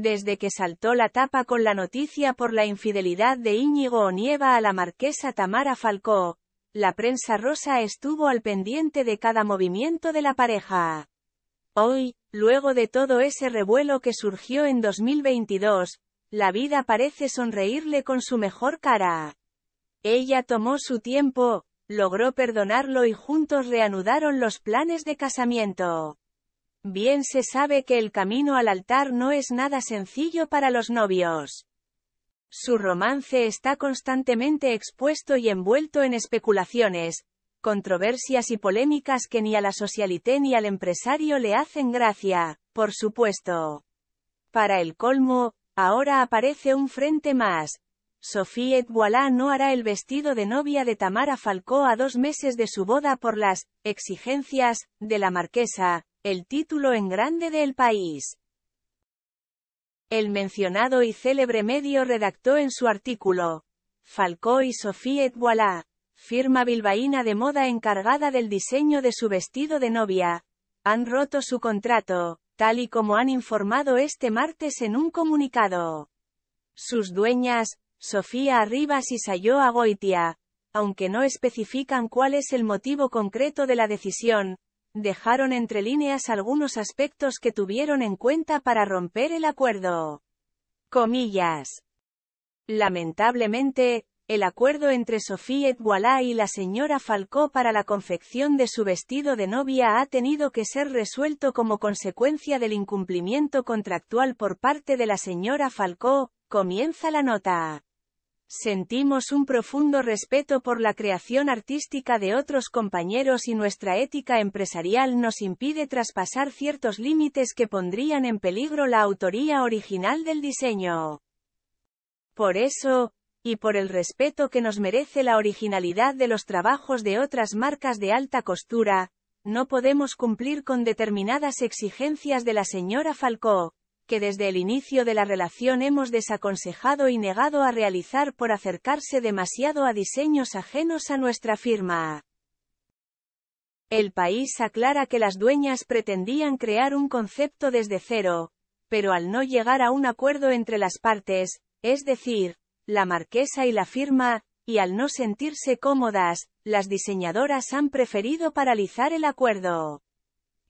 Desde que saltó la tapa con la noticia por la infidelidad de Íñigo Onieva a la marquesa Tamara Falcó, la prensa rosa estuvo al pendiente de cada movimiento de la pareja. Hoy, luego de todo ese revuelo que surgió en 2022, la vida parece sonreírle con su mejor cara. Ella tomó su tiempo, logró perdonarlo y juntos reanudaron los planes de casamiento. Bien se sabe que el camino al altar no es nada sencillo para los novios. Su romance está constantemente expuesto y envuelto en especulaciones, controversias y polémicas que ni a la socialité ni al empresario le hacen gracia, por supuesto. Para el colmo, ahora aparece un frente más. Sophie Voilà no hará el vestido de novia de Tamara Falcó a dos meses de su boda por las exigencias de la marquesa, el título en grande del país. El mencionado y célebre medio redactó en su artículo, Falcó y Sophie Voilà, firma bilbaína de moda encargada del diseño de su vestido de novia, han roto su contrato, tal y como han informado este martes en un comunicado. Sus dueñas, Sofía Arribas y Sayoa Goitia, aunque no especifican cuál es el motivo concreto de la decisión, dejaron entre líneas algunos aspectos que tuvieron en cuenta para romper el acuerdo. Comillas. Lamentablemente, el acuerdo entre Sophie Voilà y la señora Falcó para la confección de su vestido de novia ha tenido que ser resuelto como consecuencia del incumplimiento contractual por parte de la señora Falcó, comienza la nota. Sentimos un profundo respeto por la creación artística de otros compañeros y nuestra ética empresarial nos impide traspasar ciertos límites que pondrían en peligro la autoría original del diseño. Por eso, y por el respeto que nos merece la originalidad de los trabajos de otras marcas de alta costura, no podemos cumplir con determinadas exigencias de la señora Falcó, que desde el inicio de la relación hemos desaconsejado y negado a realizar por acercarse demasiado a diseños ajenos a nuestra firma. El país aclara que las dueñas pretendían crear un concepto desde cero, pero al no llegar a un acuerdo entre las partes, es decir, la marquesa y la firma, y al no sentirse cómodas, las diseñadoras han preferido paralizar el acuerdo.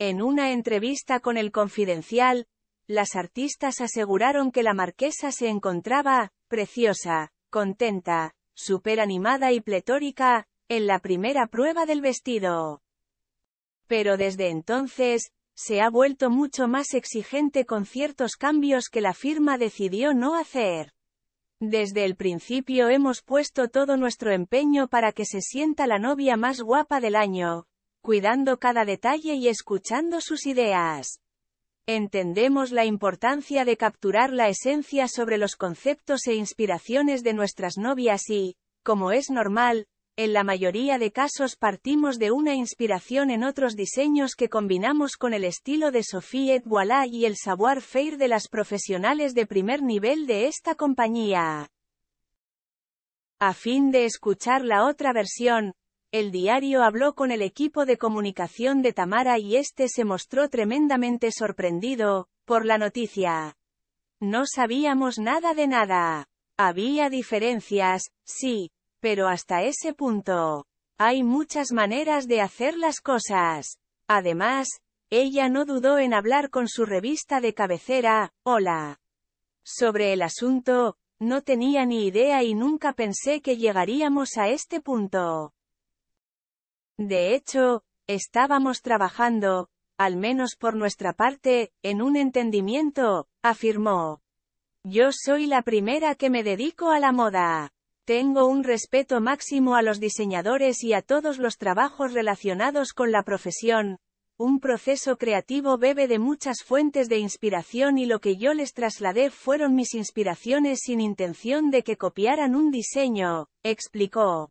En una entrevista con el Confidencial, las artistas aseguraron que la marquesa se encontraba, preciosa, contenta, súper animada y pletórica, en la primera prueba del vestido. Pero desde entonces, se ha vuelto mucho más exigente con ciertos cambios que la firma decidió no hacer. Desde el principio hemos puesto todo nuestro empeño para que se sienta la novia más guapa del año, cuidando cada detalle y escuchando sus ideas. Entendemos la importancia de capturar la esencia sobre los conceptos e inspiraciones de nuestras novias y, como es normal, en la mayoría de casos partimos de una inspiración en otros diseños que combinamos con el estilo de Sophie Voilà y el savoir-faire de las profesionales de primer nivel de esta compañía. A fin de escuchar la otra versión, el diario habló con el equipo de comunicación de Tamara y este se mostró tremendamente sorprendido, por la noticia. No sabíamos nada de nada. Había diferencias, sí, pero hasta ese punto. Hay muchas maneras de hacer las cosas. Además, ella no dudó en hablar con su revista de cabecera, Hola. Sobre el asunto, no tenía ni idea y nunca pensé que llegaríamos a este punto. De hecho, estábamos trabajando, al menos por nuestra parte, en un entendimiento, afirmó. Yo soy la primera que me dedico a la moda. Tengo un respeto máximo a los diseñadores y a todos los trabajos relacionados con la profesión. Un proceso creativo bebe de muchas fuentes de inspiración y lo que yo les trasladé fueron mis inspiraciones sin intención de que copiaran un diseño, explicó.